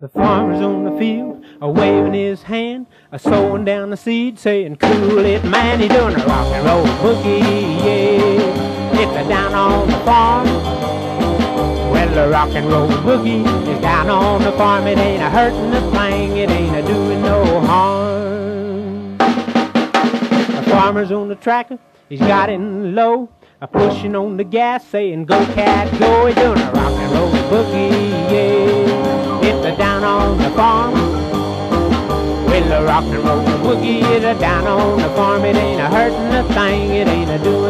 The farmer's on the field, a waving his hand, a sowing down the seed, saying, Cool it, man, he's doing a rock and roll boogie, yeah. It's a down on the farm. Well, the rock and roll boogie is down on the farm. It ain't a hurting a thing, it ain't a doing no harm. The farmer's on the tractor, he's got it low, a pushing on the gas, saying, Go cat, go, he's doing a rock and roll boogie, rock and roll boogie is a down on the farm. It ain't a hurting a thing, it ain't a doing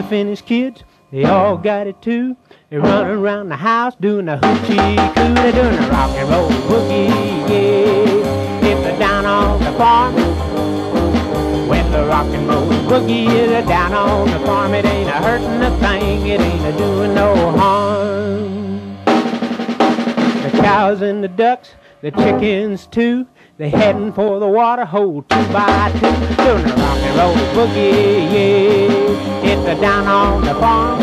wife and his kids, they all got it too. They're running around the house doing the hoochie coo. They're doing the rock and roll boogie, yeah. If they're down on the farm, when the rock and roll boogie is down on the farm, it ain't a hurting a thing, it ain't a doing no harm. The cows and the ducks, the chickens too. They heading for the water hole two by two, doing the rock and roll boogie, yeah. Down on the farm.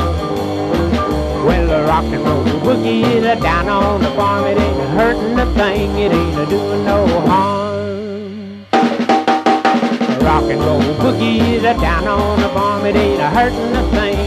Well, the rock and roll boogie is down on the farm. It ain't hurting a thing, it ain't doing no harm. The rock and roll boogie is down on the farm. It ain't hurting a thing,